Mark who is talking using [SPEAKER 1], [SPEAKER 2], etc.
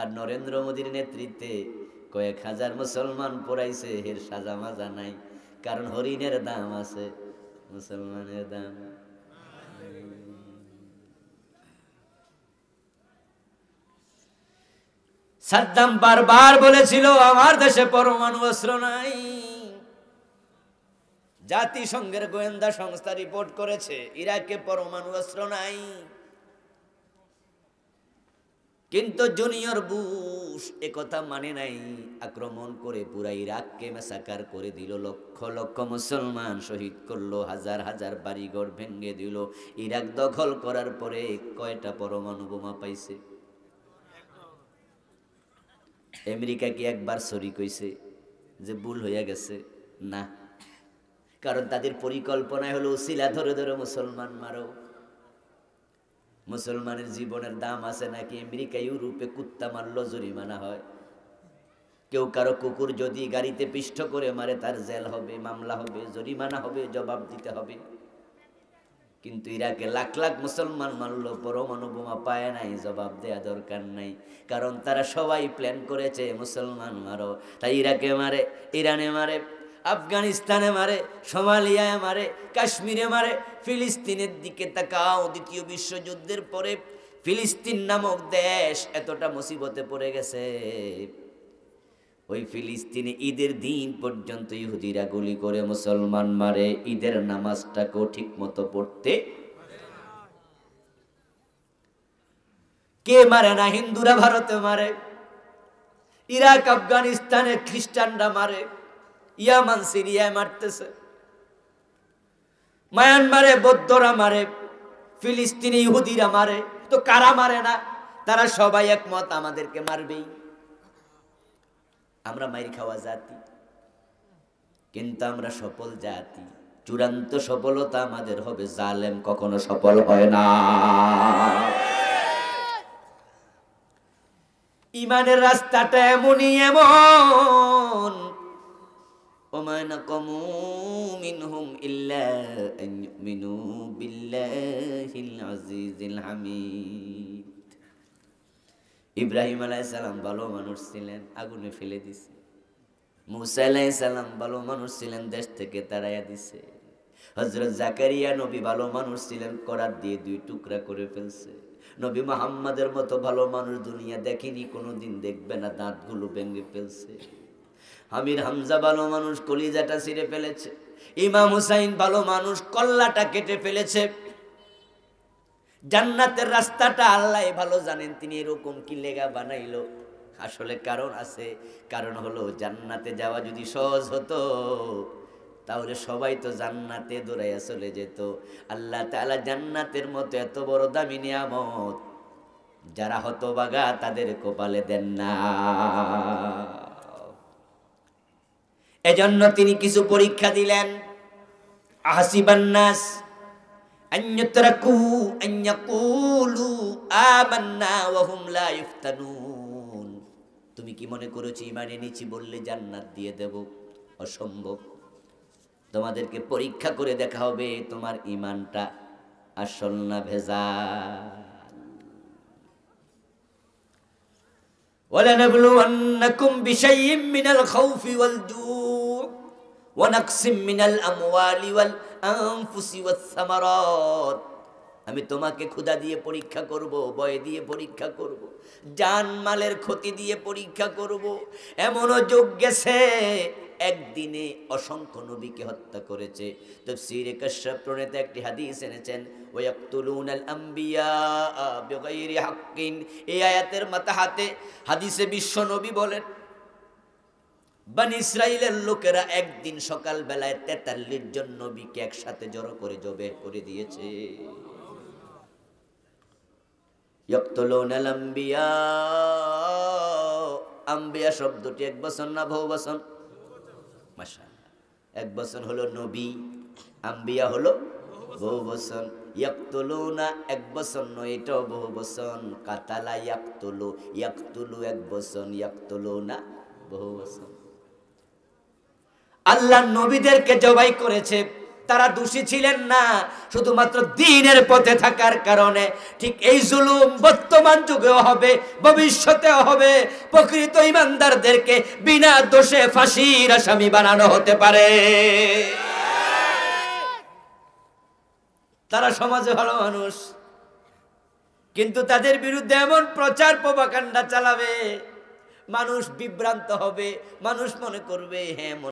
[SPEAKER 1] আর নরেন্দ্র মোদীর নেতৃত্বে কয়েক হাজার মুসলমান পড়াইছে এর সাজা মাজা নাই। কারণ হরিণের দাম আছে, মুসলমানের দাম। সাদ্দাম বারবার বলেছিল, আমার দেশে পরমাণু অস্ত্র নাই। জাতিসংঘের গোয়েন্দা সংস্থা রিপোর্ট করেছে, ইরাকে পরমাণু অস্ত্র নাই। কিন্তু জুনিয়র বুশ একথা মানে নাই। আক্রমণ করে পুরা ইরাককে মেসাকার করে দিল, লক্ষ লক্ষ মুসলমান শহীদ করল, হাজার হাজার বাড়িঘর ভেঙে দিল। ইরাক দখল করার পরে কয়টা পরমাণু বোমা পাইছে? আমেরিকা কি একবার সরি কইছে যে ভুল হইয়া গেছে? না। কারণ তাদের পরিকল্পনায় হলো শিলা ধরে ধরে মুসলমান মারো। মুসলমানের জীবনের দাম আছে নাকি? আমেরিকা, ইউরোপে কুত্তা মারলো জরিমানা হয়। কেউ কারও কুকুর যদি গাড়িতে পিষ্ট করে মারে, তার জেল হবে, মামলা হবে, জরিমানা হবে, জবাব দিতে হবে। কিন্তু ইরাকে লাখ লাখ মুসলমান মানলো পরমাণু বোমা পায় নাই, জবাব দেয়া দরকার নাই। কারণ তারা সবাই প্ল্যান করেছে, মুসলমান মারো। তাই ইরাকে মারে, ইরানে মারে। আফগানিস্তানে মারে, সোমালিয়ায় মারে, কাশ্মীরে মারে, ফিলিস্তিনের দিকে তাকাও, দ্বিতীয় বিশ্বযুদ্ধের পরে ফিলিস্তিন নামক দেশ এতটা মুসিবতে পড়ে গেছে। ওই ফিলিস্তিনে ঈদের দিন পর্যন্ত ইহুদিরা গুলি করে মুসলমান মারে, ঈদের নামাজটাকেও ঠিক মতো পড়তে কে মারে না? হিন্দুরা ভারতে মারে, ইরাক, আফগানিস্তানে খ্রিস্টানরা মারে। ইয়ামান, সিরিয়ায় মারতেছে। মায়ানমারে, বৌদ্ধরা মারে, ফিলিস্তিনি ইহুদিরা মারে। তো কারা মারে না? তারা সবাই একমত, আমাদেরকে মারবেই। আমরা মাইর খাওয়া জাতি, কিন্তু আমরা সফল জাতি। চূড়ান্ত সফলতা আমাদের হবে, জালেম কখনো সফল হয় না। ইমানের রাস্তাটা এমনই এমন وما نقموا منهم إلا أن يؤمنوا بالله العزيز الحميد ইব্রাহিম আলাইসালাম ভালো মানুষ ছিলেন আগুনে ফেলে দিছে মুসা আলাইসালাম ভালো মানুষ ছিলেন দেশ থেকে তাড়াইয়া দিছে হজরত জাকারিয়া নবী ভালো মানুষ ছিলেন করার দিয়ে দুই টুকরা করে ফেলছে নবী মোহাম্মদের মতো ভালো মানুষ দুনিয়া দেখেনি কোনোদিন দেখবে না দাঁতগুলো ভেঙে ফেলছে আমির হামজা ভালো মানুষ কলিজাটা ছিঁড়ে ফেলেছে। ইমাম হুসাইন ভালো মানুষ কল্লাটা কেটে ফেলেছে। জান্নাতের রাস্তাটা আল্লাহ ভালো জানেন, তিনি এরকম কি লেগা বানাইলো? আসলে কারণ আছে, কারণ হলো জান্নাতে যাওয়া যদি সহজ হতো, তাহলে সবাই তো জান্নাতে দৌড়াইয়া চলে যেত। আল্লাহ তাআলা জান্নাতের মতো এত বড় দামি নিয়ামত, যারা হতবাগা তাদের কপালে দেন না। এজন্য তিনি কিছু পরীক্ষা দিলেন আহসিবান্নাস আন্যতরাকু আন্যাকুলু আমান্না ওয়া হুম লা ইফতানুন তুমি কি মনে করেছো ইমানে নিচি বললে জান্নাত দিয়ে দেব অসম্ভব তোমাদেরকে পরীক্ষা করে দেখা হবে তোমার ইমানটা আসল না ভেজাল ولنبلونكم بشيء من الخوف والجوع আমি তোমাকে ক্ষুধা দিয়ে পরীক্ষা করব, ভয় দিয়ে পরীক্ষা করব জান মালের ক্ষতি দিয়ে পরীক্ষা করব। এমনও যোগ গেছে, একদিনে অসংখ্য নবীকে হত্যা করেছে। তো তফসিরে কাশ্যপ প্রণেতা একটি হাদিস এনেছেন, ওয়াক্তুলুনাল আম্বিয়া বিগাইরি হাক্কিন। এই আয়াতের মাথা হাতে হাদিসে বিশ্ব নবী বলেন বান ইসরায়েলের লোকেরা একদিন সকাল বেলায় তেতাল্লিশ জন নবীকে একসাথে জড়ো করে জবে করে দিয়েছে। আম্বিয়া শব্দটি এক বছর না বহু বছর? এক বছর হলো নবী, আম্বিয়া হলো বহু বছর। ইয়াকতুলুনা এক বছর নয়, এটাও বহু বছর। কাতালা ইয়াকতুলু ইয়াকতুলু এক বছর, ইয়াকতুলুনা বহু বছর। আল্লাহ নবীদেরকে জবাই করেছে। তারা দোষী ছিলেন না, শুধুমাত্র দিনের পথে থাকার কারণে। ঠিক এই জুলুম বর্তমান যুগেও হবে, ভবিষ্যতেও হবে। প্রকৃত ইমানদারদেরকে বিনা দোষে ফাঁসির আসামি বানানো হতে পারে। তারা সমাজে ভালো মানুষ, কিন্তু তাদের বিরুদ্ধে এমন প্রচার প্রবাকাণ্ডা চালাবে। মানুষ বিভ্রান্ত হবে, মানুষ মনে করবে হ্যাঁ